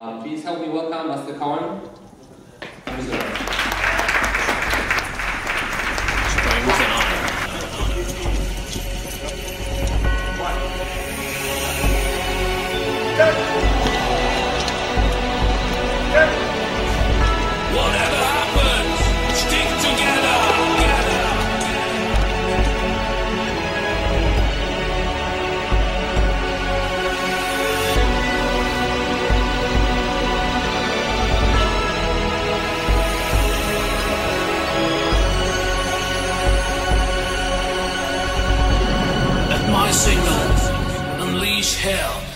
Uh, please help me welcome Master Kawan. Hell.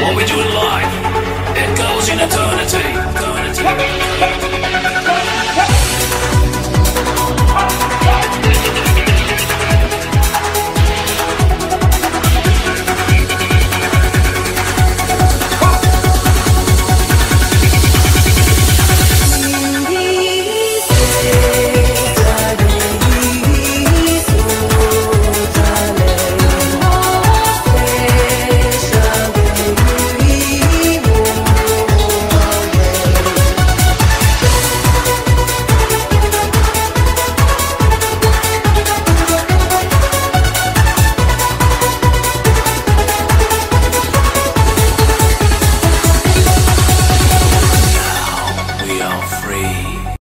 What we do in life, it goes in eternity. eternity.